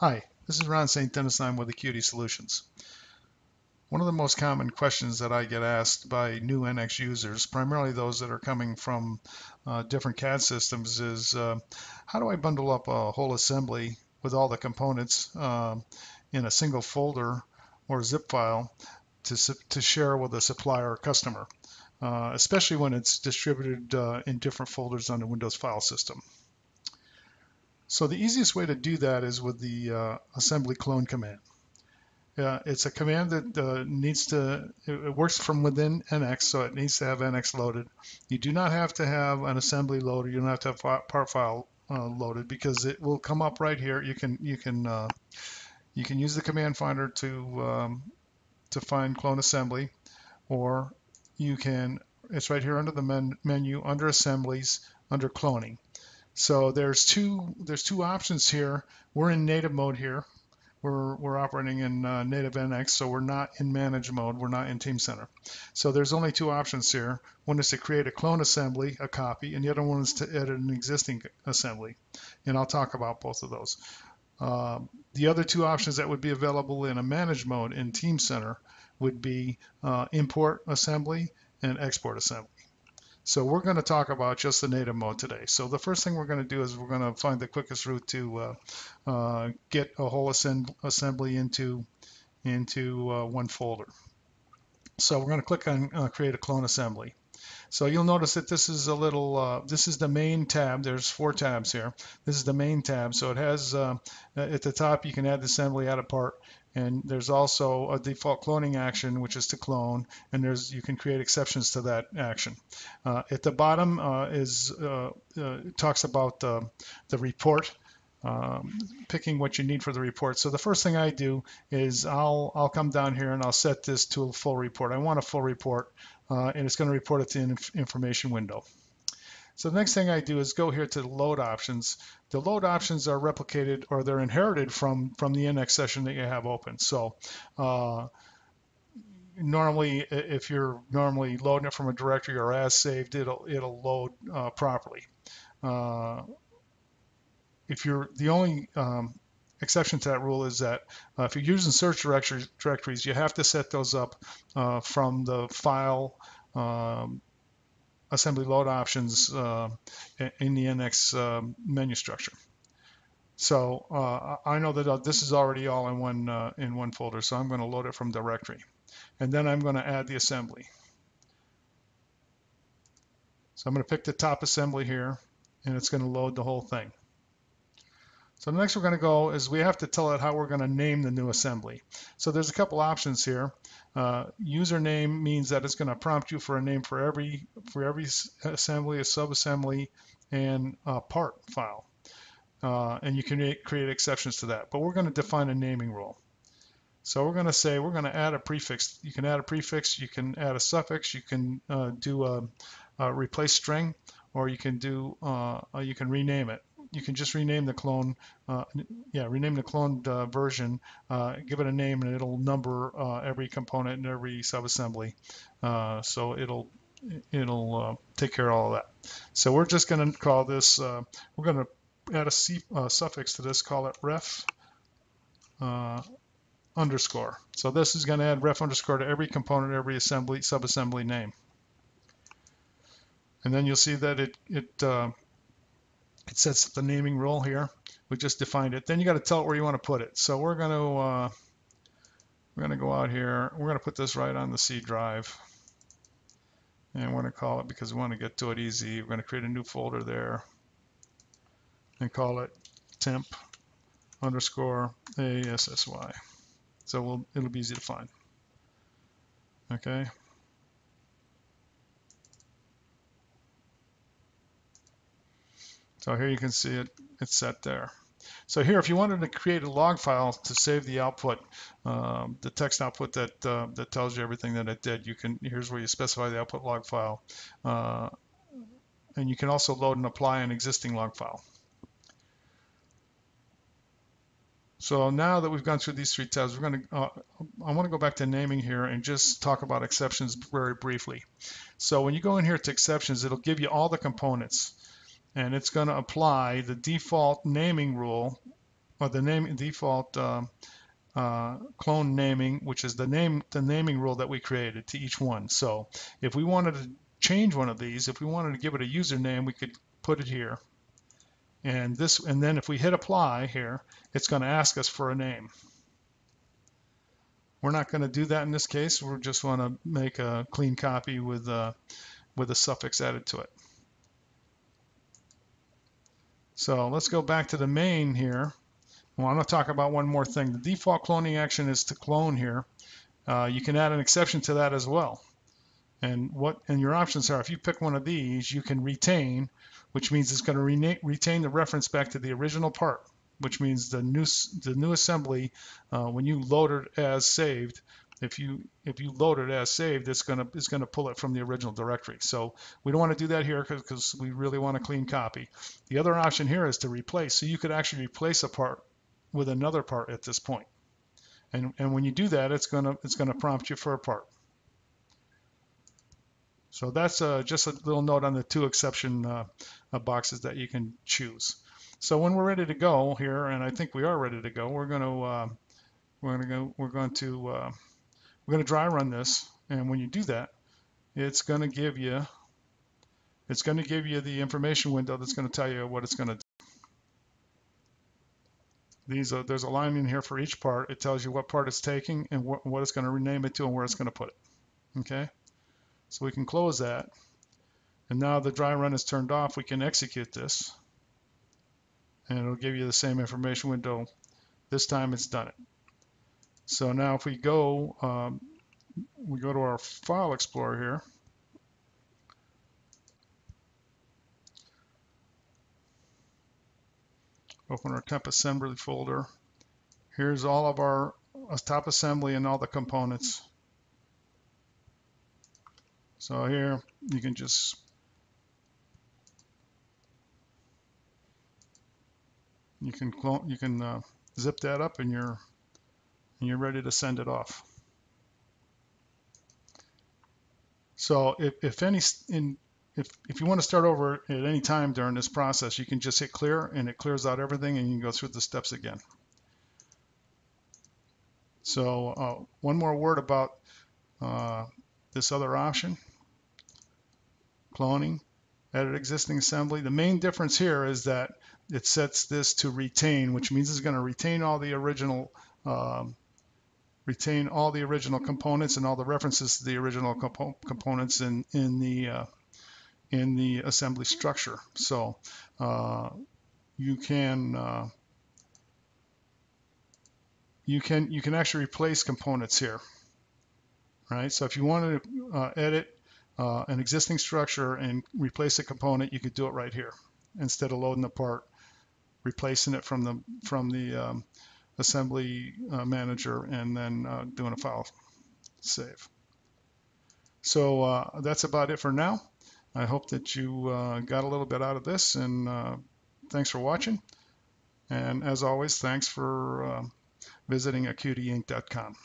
Hi, this is Ron St. Dennis and I'm with Acuity Solutions. One of the most common questions that I get asked by new NX users, primarily those that are coming from uh, different CAD systems, is uh, how do I bundle up a whole assembly with all the components uh, in a single folder or zip file to, to share with a supplier or customer, uh, especially when it's distributed uh, in different folders on the Windows file system. So the easiest way to do that is with the uh, assembly clone command. Uh, it's a command that uh, needs to, it works from within NX, so it needs to have NX loaded. You do not have to have an assembly loader. You don't have to have part file uh, loaded because it will come up right here. You can you can uh, you can use the command finder to um, to find clone assembly, or you can it's right here under the men menu under assemblies under cloning. So there's two there's two options here. We're in native mode here. We're, we're operating in uh, native NX, so we're not in manage mode. We're not in Teamcenter. So there's only two options here. One is to create a clone assembly, a copy, and the other one is to edit an existing assembly. And I'll talk about both of those. Uh, the other two options that would be available in a manage mode in Teamcenter would be uh, import assembly and export assembly. So we're going to talk about just the native mode today. So the first thing we're going to do is we're going to find the quickest route to uh, uh, get a whole assembly into, into uh, one folder. So we're going to click on create a clone assembly. So you'll notice that this is a little, uh, this is the main tab. There's four tabs here. This is the main tab. So it has, uh, at the top, you can add the assembly, add a part. And there's also a default cloning action, which is to clone, and there's you can create exceptions to that action. Uh, at the bottom uh, is uh, uh talks about the, the report, um, picking what you need for the report. So the first thing I do is I'll I'll come down here and I'll set this to a full report. I want a full report, uh, and it's going to report it to the information window. So the next thing I do is go here to the load options. The load options are replicated or they're inherited from, from the NX session that you have open. So uh, normally, if you're normally loading it from a directory or as saved, it'll, it'll load uh, properly. Uh, if you're the only um, exception to that rule is that uh, if you're using search directories, you have to set those up uh, from the file um, assembly load options uh, in the NX uh, menu structure. So uh, I know that uh, this is already all in one uh, in one folder, so I'm going to load it from directory. And then I'm going to add the assembly. So I'm going to pick the top assembly here, and it's going to load the whole thing. So next we're going to go is we have to tell it how we're going to name the new assembly. So there's a couple options here. Uh, username means that it's going to prompt you for a name for every for every assembly, a subassembly, and a part file. Uh, and you can create exceptions to that. But we're going to define a naming rule. So we're going to say we're going to add a prefix. You can add a prefix, you can add a suffix, you can uh, do a, a, replace string, or you can do uh, you can rename it you can just rename the clone, uh, yeah, rename the cloned uh, version, uh, give it a name, and it'll number uh, every component and every subassembly. Uh, so it'll it'll take care of all of that. So we're just going to call this, we're going to add a C, suffix to this, call it ref underscore. So this is going to add ref underscore to every component, every assembly, subassembly name. And then you'll see that it, it it sets the naming rule here. We just defined it. Then you got to tell it where you want to put it. So we're going to uh, we're going to go out here. We're going to put this right on the C drive. And we're going to call it because we want to get to it easy. We're going to create a new folder there and call it temp underscore ASSY. So we'll, it'll be easy to find. Okay. So here you can see it, it's set there. So here, if you wanted to create a log file to save the output, um, the text output that uh, that tells you everything that it did, you can. Here's where you specify the output log file, uh, and you can also load and apply an existing log file. So now that we've gone through these three tabs, we're going to. Uh, I want to go back to naming here and just talk about exceptions very briefly. So when you go in here to exceptions, it'll give you all the components and it's going to apply the default naming rule or the name default uh, uh, clone naming, which is the name the naming rule that we created to each one. So if we wanted to change one of these, if we wanted to give it a username, we could put it here. And this, and then if we hit apply here, it's going to ask us for a name. We're not going to do that in this case. We just want to make a clean copy with uh, with a suffix added to it. So let's go back to the main here. Well, I'm going to talk about one more thing. The default cloning action is to clone here. Uh, you can add an exception to that as well. And what and your options are, if you pick one of these, you can retain, which means it's going to retain the reference back to the original part, which means the new the new assembly, uh, when you load it as saved, if you if you load it as saved, it's gonna it's gonna pull it from the original directory. So we don't want to do that here because we really want a clean copy. The other option here is to replace. So you could actually replace a part with another part at this point. And, and when you do that, it's gonna it's gonna prompt you for a part. So that's uh, just a little note on the two exception uh, uh, boxes that you can choose. So when we're ready to go here, and I think we are ready to go, we're going to uh, we're going to go we're going to uh, we're going to dry run this, and when you do that, it's going to give you it's going to give you the information window that's going to tell you what it's going to do. These are, there's a line in here for each part. It tells you what part it's taking and what, what it's going to rename it to and where it's going to put it. Okay, so we can close that. And now the dry run is turned off. We can execute this, and it'll give you the same information window. This time it's done it. So now if we go, um, we go to our File Explorer here. Open our temp assembly folder. Here's all of our uh, top assembly and all the components. So here you can just you can clone, you can uh, zip that up and you're and you're ready to send it off. So if, if any in if, if you want to start over at any time during this process, you can just hit clear and it clears out everything and you can go through the steps again. So uh, one more word about uh, this other option, cloning, edit existing assembly. The main difference here is that it sets this to retain, which means it's going to retain all the original um, retain all the original components and all the references to the original compo components in in the uh, in the assembly structure. So uh, you can uh, you can you can actually replace components here, right? So if you wanted to uh, edit uh, an existing structure and replace a component, you could do it right here instead of loading the part, replacing it from the from the um, assembly uh, manager and then uh, doing a file save. So that's about it for now. I hope that you uh, got a little bit out of this and uh, thanks for watching. And as always, thanks for uh, visiting acuityinc.com.